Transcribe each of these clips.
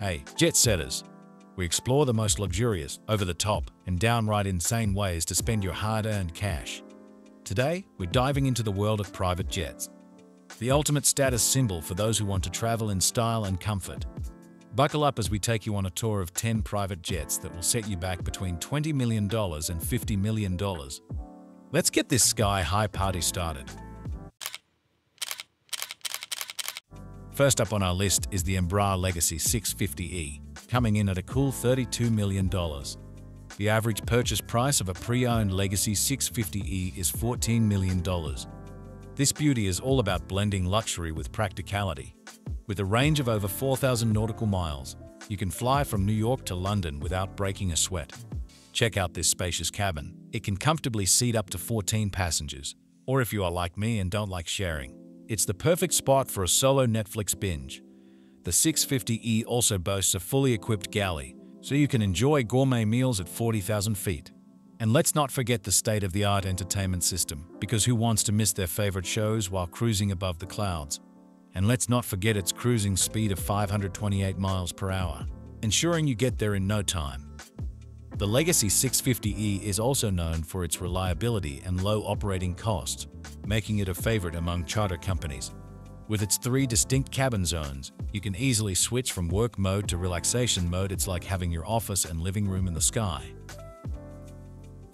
Hey, jet setters! We explore the most luxurious, over-the-top, and downright insane ways to spend your hard-earned cash. Today, we're diving into the world of private jets. The ultimate status symbol for those who want to travel in style and comfort. Buckle up as we take you on a tour of 10 private jets that will set you back between $20 million and $50 million. Let's get this sky-high party started. First up on our list is the Embraer Legacy 650E, coming in at a cool $32 million. The average purchase price of a pre-owned Legacy 650E is $14 million. This beauty is all about blending luxury with practicality. With a range of over 4,000 nautical miles, you can fly from New York to London without breaking a sweat. Check out this spacious cabin. It can comfortably seat up to 14 passengers. Or if you are like me and don't like sharing, it's the perfect spot for a solo Netflix binge. The 650E also boasts a fully equipped galley, so you can enjoy gourmet meals at 40,000 feet. And let's not forget the state-of-the-art entertainment system, because who wants to miss their favorite shows while cruising above the clouds? And let's not forget its cruising speed of 528 miles per hour, ensuring you get there in no time. The Legacy 650E is also known for its reliability and low operating costs, making it a favorite among charter companies. With its three distinct cabin zones, you can easily switch from work mode to relaxation mode. It's like having your office and living room in the sky.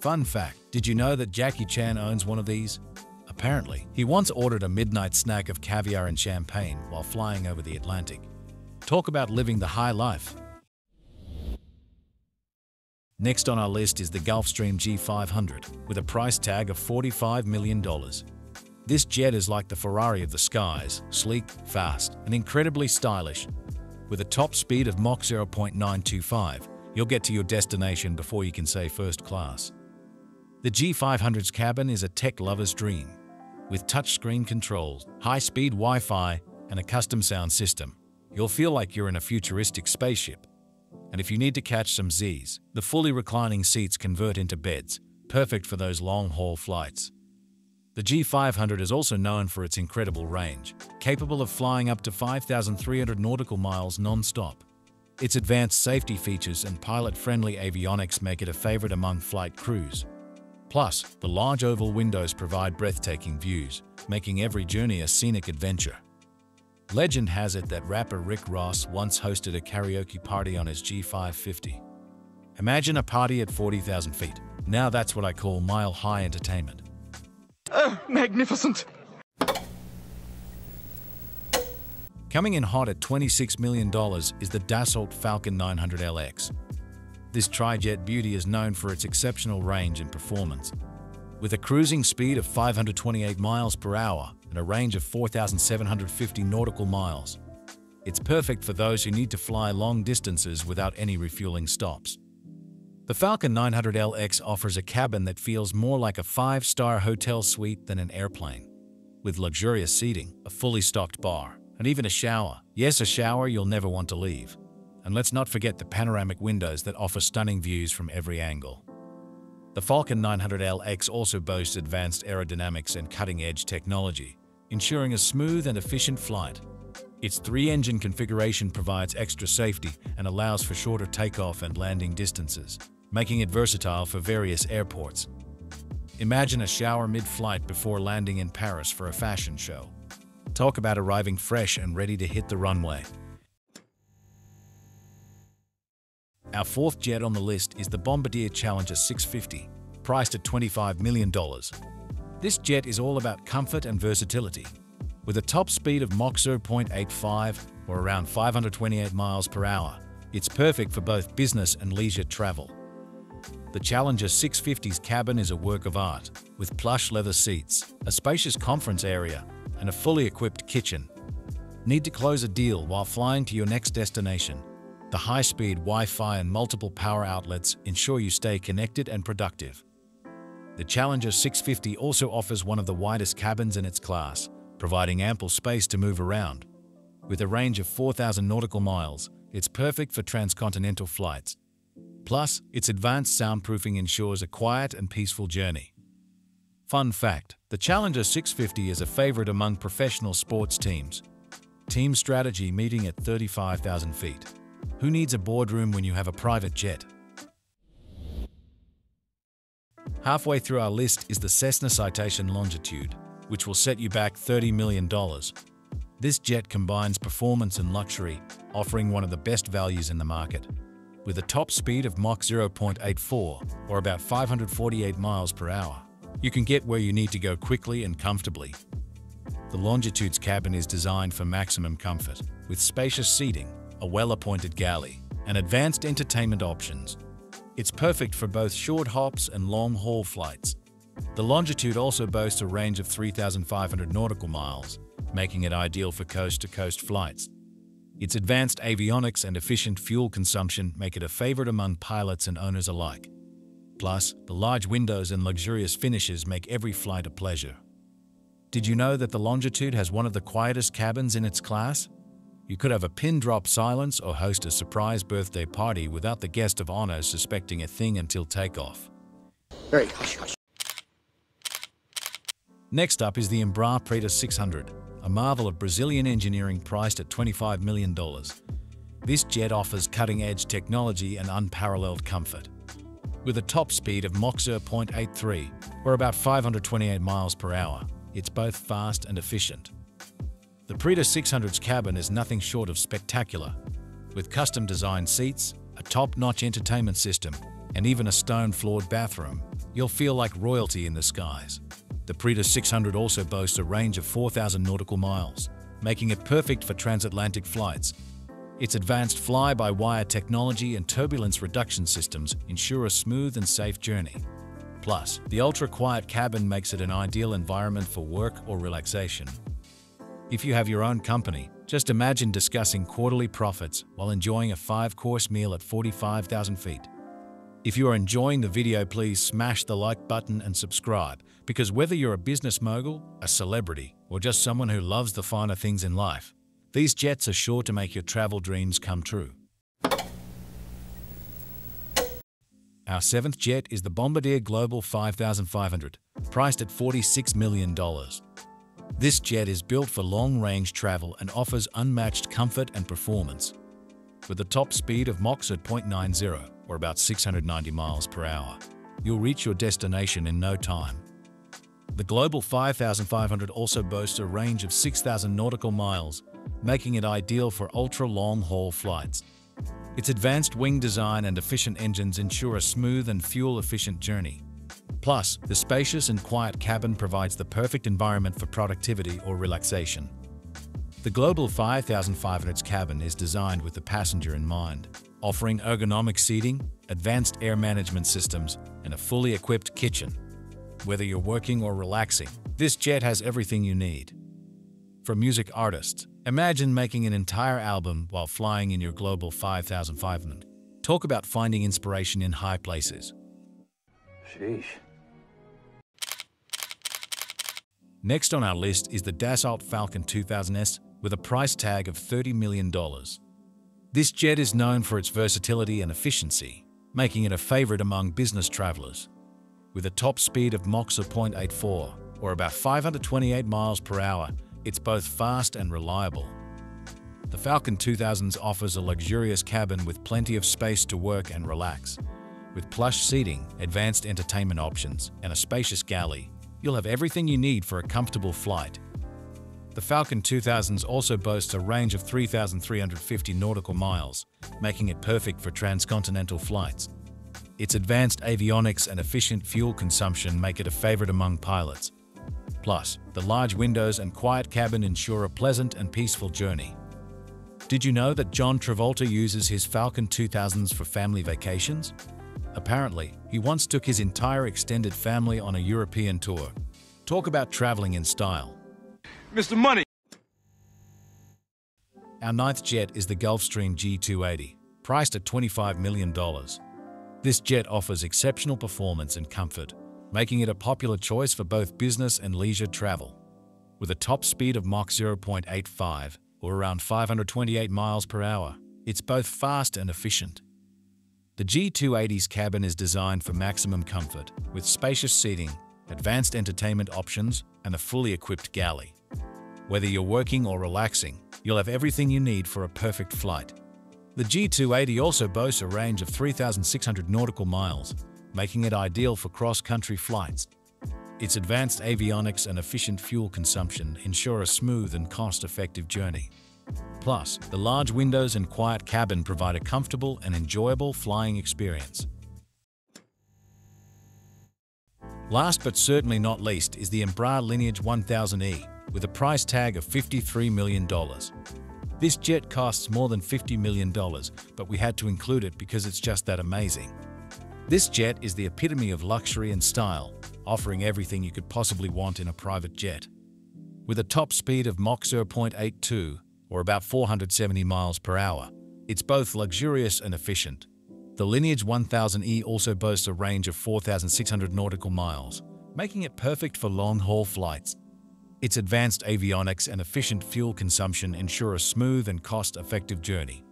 Fun fact, did you know that Jackie Chan owns one of these? Apparently, he once ordered a midnight snack of caviar and champagne while flying over the Atlantic. Talk about living the high life. Next on our list is the Gulfstream G500, with a price tag of $45 million. This jet is like the Ferrari of the skies, sleek, fast, and incredibly stylish. With a top speed of Mach 0.925, you'll get to your destination before you can say first class. The G500's cabin is a tech lover's dream. With touchscreen controls, high-speed Wi-Fi, and a custom sound system, you'll feel like you're in a futuristic spaceship and if you need to catch some Z's, the fully reclining seats convert into beds, perfect for those long-haul flights. The G500 is also known for its incredible range, capable of flying up to 5,300 nautical miles non-stop. Its advanced safety features and pilot-friendly avionics make it a favorite among flight crews. Plus, the large oval windows provide breathtaking views, making every journey a scenic adventure. Legend has it that rapper Rick Ross once hosted a karaoke party on his G550. Imagine a party at 40,000 feet. Now that's what I call mile-high entertainment. Oh, magnificent! Coming in hot at $26 million is the Dassault Falcon 900LX. This tri-jet beauty is known for its exceptional range and performance. With a cruising speed of 528 miles per hour, and a range of 4,750 nautical miles. It's perfect for those who need to fly long distances without any refueling stops. The Falcon 900LX offers a cabin that feels more like a five-star hotel suite than an airplane. With luxurious seating, a fully stocked bar, and even a shower. Yes, a shower you'll never want to leave. And let's not forget the panoramic windows that offer stunning views from every angle. The Falcon 900LX also boasts advanced aerodynamics and cutting-edge technology, ensuring a smooth and efficient flight. Its three-engine configuration provides extra safety and allows for shorter takeoff and landing distances, making it versatile for various airports. Imagine a shower mid-flight before landing in Paris for a fashion show. Talk about arriving fresh and ready to hit the runway. Our fourth jet on the list is the Bombardier Challenger 650, priced at $25 million. This jet is all about comfort and versatility. With a top speed of Mach 0.85 or around 528 miles per hour, it's perfect for both business and leisure travel. The Challenger 650's cabin is a work of art, with plush leather seats, a spacious conference area, and a fully equipped kitchen. Need to close a deal while flying to your next destination? The high-speed Wi-Fi and multiple power outlets ensure you stay connected and productive. The Challenger 650 also offers one of the widest cabins in its class, providing ample space to move around. With a range of 4,000 nautical miles, it's perfect for transcontinental flights. Plus, its advanced soundproofing ensures a quiet and peaceful journey. Fun fact, the Challenger 650 is a favorite among professional sports teams. Team strategy meeting at 35,000 feet. Who needs a boardroom when you have a private jet? Halfway through our list is the Cessna Citation Longitude, which will set you back $30 million. This jet combines performance and luxury, offering one of the best values in the market. With a top speed of Mach 0.84, or about 548 miles per hour, you can get where you need to go quickly and comfortably. The Longitude's cabin is designed for maximum comfort, with spacious seating, a well-appointed galley, and advanced entertainment options. It's perfect for both short hops and long-haul flights. The Longitude also boasts a range of 3,500 nautical miles, making it ideal for coast-to-coast -coast flights. Its advanced avionics and efficient fuel consumption make it a favorite among pilots and owners alike. Plus, the large windows and luxurious finishes make every flight a pleasure. Did you know that the Longitude has one of the quietest cabins in its class? You could have a pin-drop silence or host a surprise birthday party without the guest of honor suspecting a thing until takeoff. Very hush hush. Next up is the Embraer Praetor 600, a marvel of Brazilian engineering priced at $25 million. This jet offers cutting-edge technology and unparalleled comfort. With a top speed of Mach 0.83, or about 528 miles per hour, it's both fast and efficient. The Praetor 600's cabin is nothing short of spectacular. With custom-designed seats, a top-notch entertainment system, and even a stone-floored bathroom, you'll feel like royalty in the skies. The Praetor 600 also boasts a range of 4,000 nautical miles, making it perfect for transatlantic flights its advanced fly-by-wire technology and turbulence reduction systems ensure a smooth and safe journey. Plus, the ultra-quiet cabin makes it an ideal environment for work or relaxation. If you have your own company, just imagine discussing quarterly profits while enjoying a five-course meal at 45,000 feet. If you are enjoying the video, please smash the like button and subscribe, because whether you're a business mogul, a celebrity, or just someone who loves the finer things in life, these jets are sure to make your travel dreams come true. Our seventh jet is the Bombardier Global 5500, priced at $46 million. This jet is built for long-range travel and offers unmatched comfort and performance. With a top speed of Mach 0.90, or about 690 miles per hour, you'll reach your destination in no time. The Global 5500 also boasts a range of 6,000 nautical miles making it ideal for ultra-long-haul flights. Its advanced wing design and efficient engines ensure a smooth and fuel-efficient journey. Plus, the spacious and quiet cabin provides the perfect environment for productivity or relaxation. The Global 5500's cabin is designed with the passenger in mind, offering ergonomic seating, advanced air management systems, and a fully equipped kitchen. Whether you're working or relaxing, this jet has everything you need. For music artists, Imagine making an entire album while flying in your Global 5500. Talk about finding inspiration in high places. Sheesh. Next on our list is the Dassault Falcon 2000S with a price tag of $30 million. This jet is known for its versatility and efficiency, making it a favorite among business travelers. With a top speed of Mach 0.84, or about 528 miles per hour, it's both fast and reliable. The Falcon 2000S offers a luxurious cabin with plenty of space to work and relax. With plush seating, advanced entertainment options, and a spacious galley, you'll have everything you need for a comfortable flight. The Falcon 2000S also boasts a range of 3,350 nautical miles, making it perfect for transcontinental flights. Its advanced avionics and efficient fuel consumption make it a favorite among pilots, Plus, the large windows and quiet cabin ensure a pleasant and peaceful journey. Did you know that John Travolta uses his Falcon 2000S for family vacations? Apparently, he once took his entire extended family on a European tour. Talk about traveling in style. Mr. Money! Our ninth jet is the Gulfstream G280, priced at $25 million. This jet offers exceptional performance and comfort, making it a popular choice for both business and leisure travel. With a top speed of Mach 0.85, or around 528 miles per hour, it's both fast and efficient. The G280's cabin is designed for maximum comfort, with spacious seating, advanced entertainment options, and a fully equipped galley. Whether you're working or relaxing, you'll have everything you need for a perfect flight. The G280 also boasts a range of 3,600 nautical miles, making it ideal for cross-country flights. Its advanced avionics and efficient fuel consumption ensure a smooth and cost-effective journey. Plus, the large windows and quiet cabin provide a comfortable and enjoyable flying experience. Last but certainly not least is the Embraer Lineage 1000E, with a price tag of $53 million. This jet costs more than $50 million, but we had to include it because it's just that amazing. This jet is the epitome of luxury and style, offering everything you could possibly want in a private jet. With a top speed of Mach 0.82, or about 470 miles per hour, it's both luxurious and efficient. The Lineage 1000E also boasts a range of 4,600 nautical miles, making it perfect for long-haul flights. Its advanced avionics and efficient fuel consumption ensure a smooth and cost-effective journey.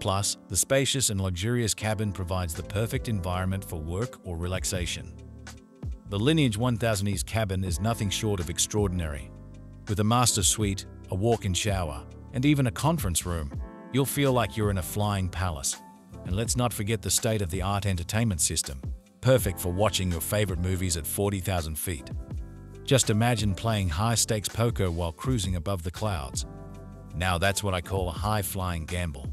Plus, the spacious and luxurious cabin provides the perfect environment for work or relaxation. The Lineage 1000E's cabin is nothing short of extraordinary. With a master suite, a walk-in shower, and even a conference room, you'll feel like you're in a flying palace. And let's not forget the state-of-the-art entertainment system, perfect for watching your favorite movies at 40,000 feet. Just imagine playing high-stakes poker while cruising above the clouds. Now that's what I call a high-flying gamble.